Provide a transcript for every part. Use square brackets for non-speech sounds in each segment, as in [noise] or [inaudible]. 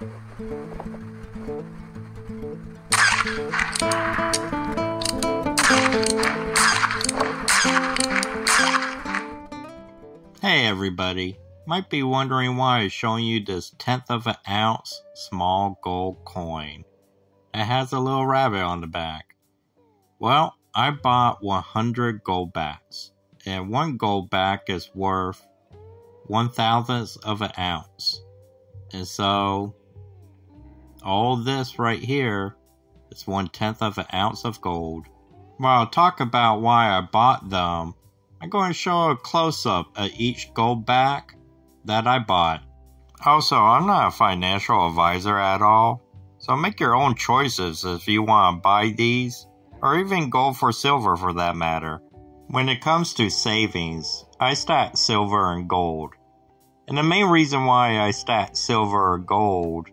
Hey everybody, might be wondering why I'm showing you this tenth of an ounce small gold coin. It has a little rabbit on the back. Well, I bought 100 gold backs, and one gold back is worth one thousandth of an ounce. And so, all this right here is one tenth of an ounce of gold. Well, I'll talk about why I bought them I'm going to show a close-up of each gold back that I bought. Also, I'm not a financial advisor at all, so make your own choices if you want to buy these, or even gold for silver for that matter. When it comes to savings, I stack silver and gold. And the main reason why I stack silver or gold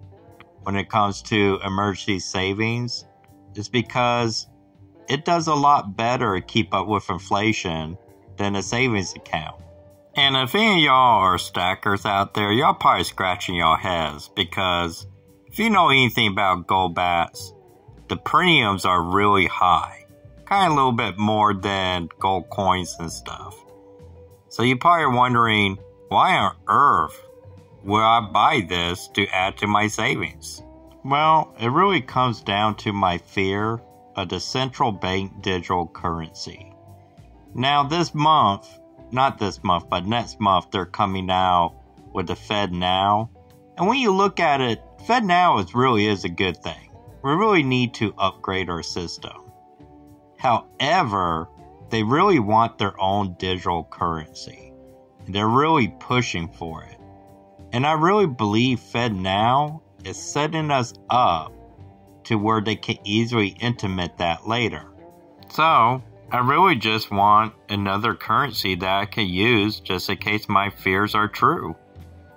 when it comes to emergency savings is because it does a lot better to keep up with inflation than a savings account. And if any of y'all are stackers out there, y'all probably scratching your heads because if you know anything about gold backs, the premiums are really high. Kind of a little bit more than gold coins and stuff. So you're probably wondering, why on earth would I buy this to add to my savings? Well, it really comes down to my fear of the central bank digital currency. Now, this month, not this month, but next month, they're coming out with the FedNow. And when you look at it, FedNow is really is a good thing. We really need to upgrade our system. However, they really want their own digital currency. They're really pushing for it. And I really believe FedNow is setting us up to where they can easily implement that later. So, I really just want another currency that I can use just in case my fears are true.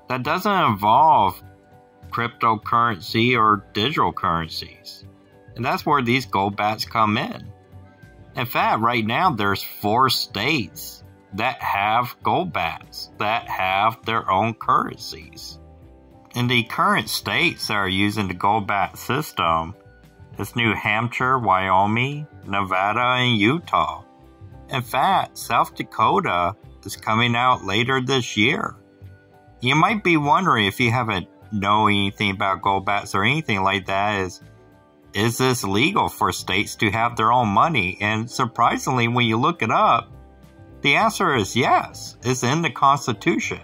That doesn't involve cryptocurrency or digital currencies. And that's where these gold backs come in. In fact, right now there's four states that have gold backs that have their own currencies. In the current states that are using the gold back system, it's New Hampshire, Wyoming, Nevada, and Utah. In fact, South Dakota is coming out later this year. You might be wondering if you haven't know anything about gold backs or anything like that is is this legal for states to have their own money? And surprisingly, when you look it up, the answer is yes. It's in the Constitution.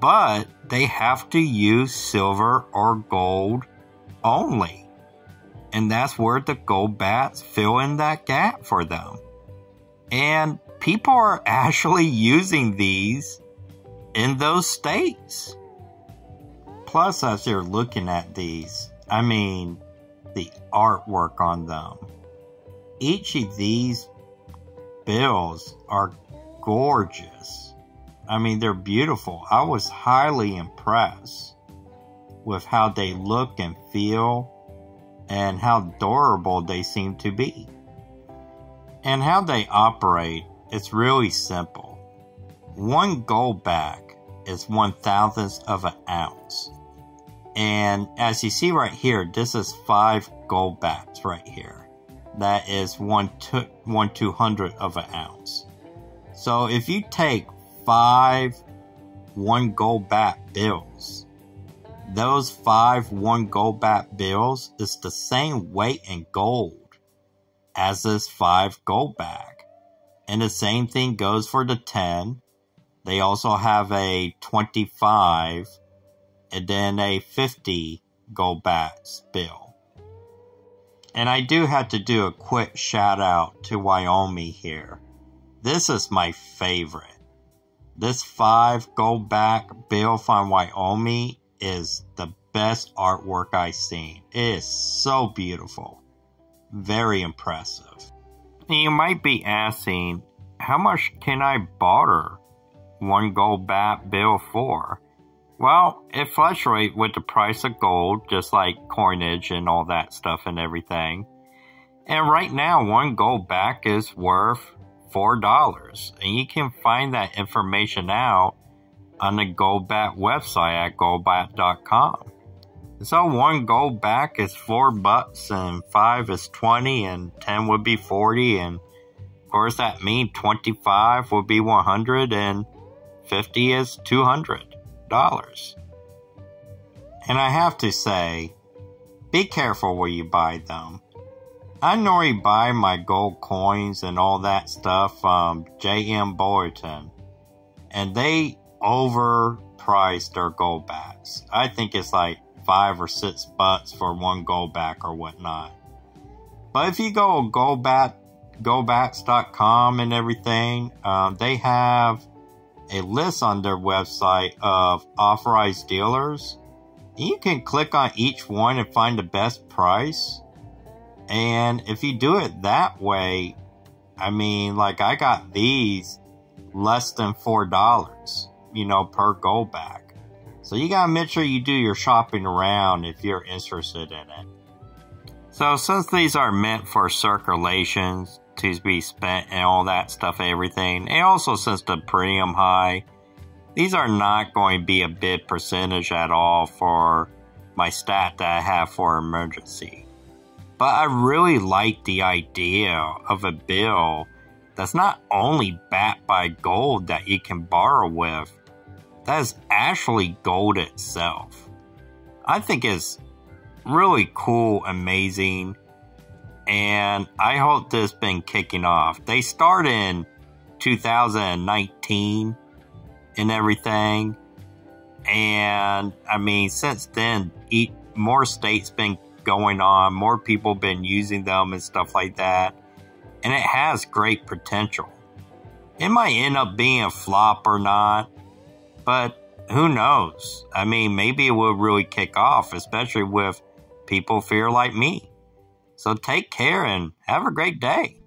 But they have to use silver or gold only. And that's where the gold backs fill in that gap for them. And people are [laughs] actually using these in those states. Plus, as you're looking at these, I mean, the artwork on them. Each of these bills are gorgeous. I mean, they're beautiful. I was highly impressed with how they look and feel and how durable they seem to be. And how they operate it's really simple. One gold back is one thousandth of an ounce. And as you see right here, this is five gold backs right here. That is one, two, one two hundred of an ounce. So if you take five one gold back bills those five one gold back bills is the same weight in gold as this five gold back. And the same thing goes for the 10. They also have a 25 and then a 50 gold backs bill. And I do have to do a quick shout out to Wyoming here. This is my favorite. This five gold back bill from Wyoming is the best artwork I've seen. It is so beautiful. Very impressive. You might be asking, how much can I barter one gold back bill for? Well, it fluctuates with the price of gold, just like coinage and all that stuff and everything. And right now, one gold back is worth $4. And you can find that information out on the Goldback website at goldback.com. So one gold back is four bucks, and five is twenty, and ten would be forty, and of course that means twenty-five would be one hundred, and fifty is two dollars. And I have to say, be careful where you buy them. I normally buy my gold coins and all that stuff from JM Bullion, and they overpriced their gold backs. I think it's like five or six bucks for one gold back or whatnot. But if you go goldback, goldbacks.com and everything, um, they have a list on their website of authorized dealers. You can click on each one and find the best price. And if you do it that way, I mean, like I got these less than $4, you know, per gold back. So you gotta make sure you do your shopping around if you're interested in it. So since these are meant for circulations to be spent and all that stuff, everything, and also since the premium high, these are not going to be a big percentage at all for my stat that I have for emergency. But I really like the idea of a bill that's not only backed by gold that you can borrow with, that is actually gold itself. I think it's really cool, amazing, and I hope this has been kicking off. They start in 2019 and everything, and I mean since then, more states been going on, more people been using them and stuff like that, and it has great potential. It might end up being a flop or not, but who knows? I mean, maybe it will really kick off, especially with people fear like me. So take care and have a great day.